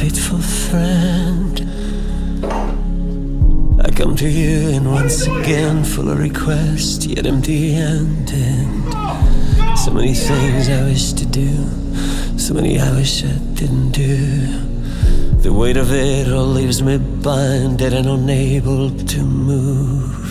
faithful friend? I come to you and once again full of requests, yet empty-handed. So many things I wish to do, so many I wish I didn't do. The weight of it all leaves me blinded and unable to move.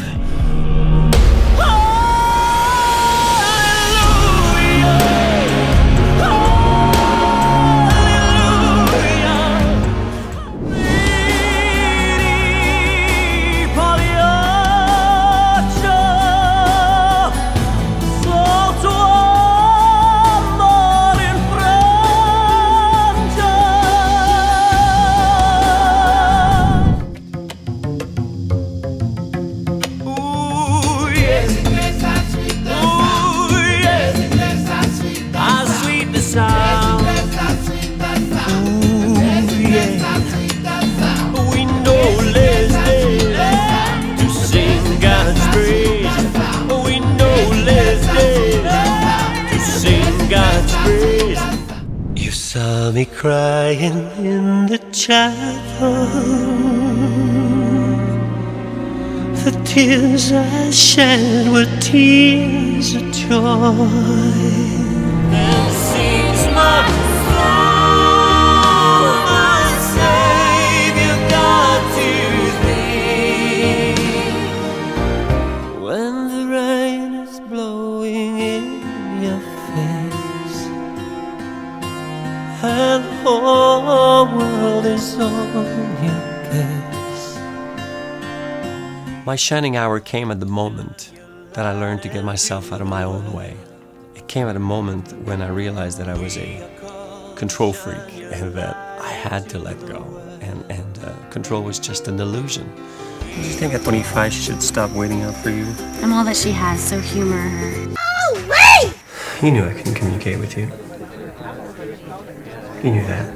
Me crying in the chapel. The tears I shed were tears of joy. And the whole world is on your case. My shining hour came at the moment that I learned to get myself out of my own way. It came at a moment when I realized that I was a control freak and that I had to let go. And, and uh, control was just an illusion. Do you think at 25 she should stop waiting out for you? I'm all that she has, so humor her. Oh, wait! You knew I couldn't communicate with you. You knew that.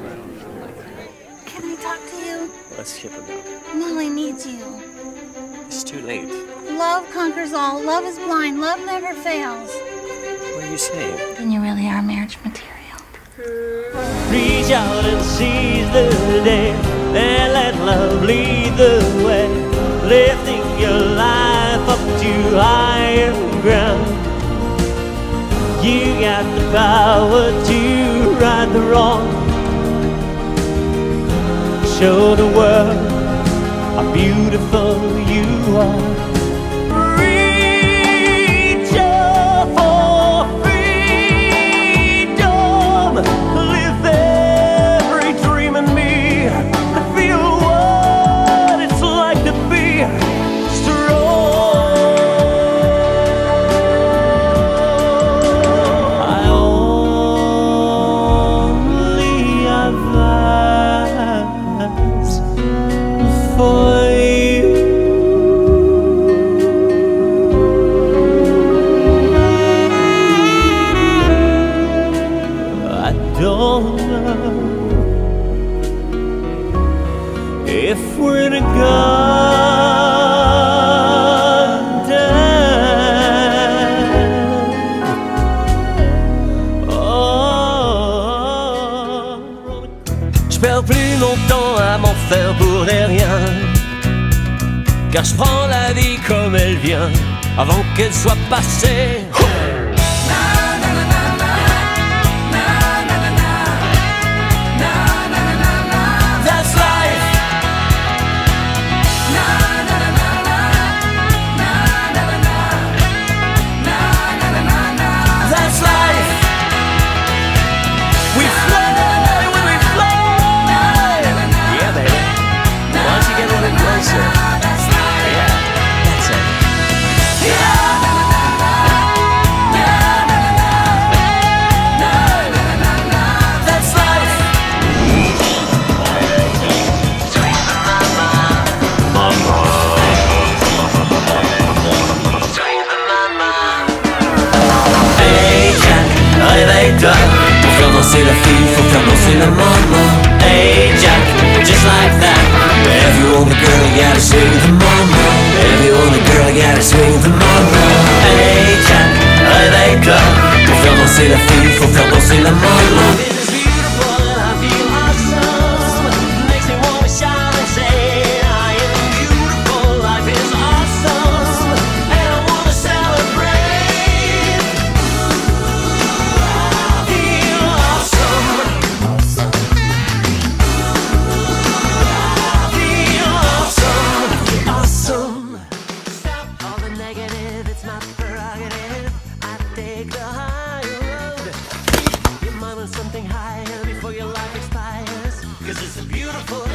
Can I talk to you? Let's skip it now. Molly needs you. It's too late. Love conquers all. Love is blind. Love never fails. What are you saying? Then you really are marriage material. Reach out and seize the day. Then let love lead the way. Lifting got the power to right the wrong. Show the world how beautiful you are. Car je prends la vie comme elle vient avant qu'elle soit passée. Hey pour faire danser la fille, faut faire danser la maman. Hey Jack, just like that. Every older girl gotta swing the mama. Every older girl gotta swing the mama. Hey Jack, réveille-toi. Pour faire danser la fille, faut faire danser la maman. Cause it's a beautiful